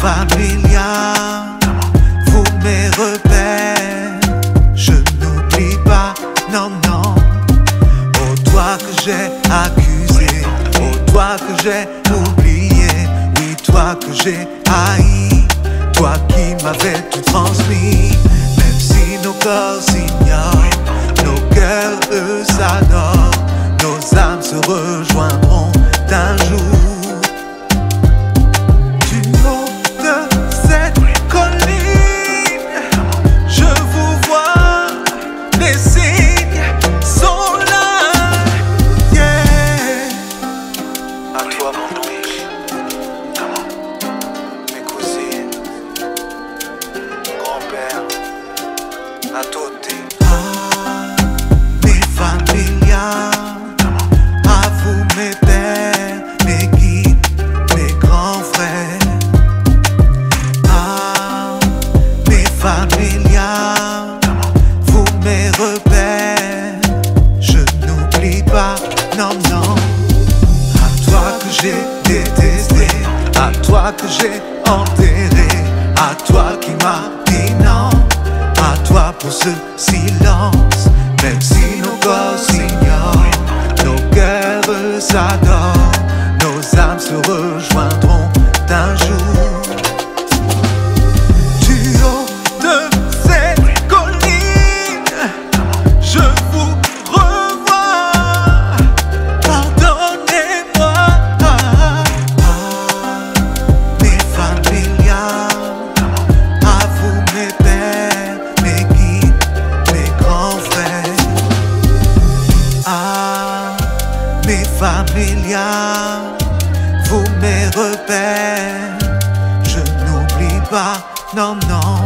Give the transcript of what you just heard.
familial. Vous mes repères, je n'oublie pas, non, non. Oh toi que j'ai accusé, oh toi que j'ai oublié, oui toi que j'ai haï, toi qui m'avais tout transmis. Même si nos corps s'ignorent, nos cœurs eux s'adorent, nos âmes se rejoignent. À Toté, Ah, mes familias, à vous mes pères, mes guides, mes grands frères. Ah, mes familias, vous mes repères. Je n'oublie pas, non, non. À toi que j'ai détesté, à toi que j'ai enterré, à toi qui m'as à toi pour ce silence, même si nos corps s'ignorent, nos cœurs s'adorent, nos âmes se familias, vous mes repères. Je n'oublie pas, non, non.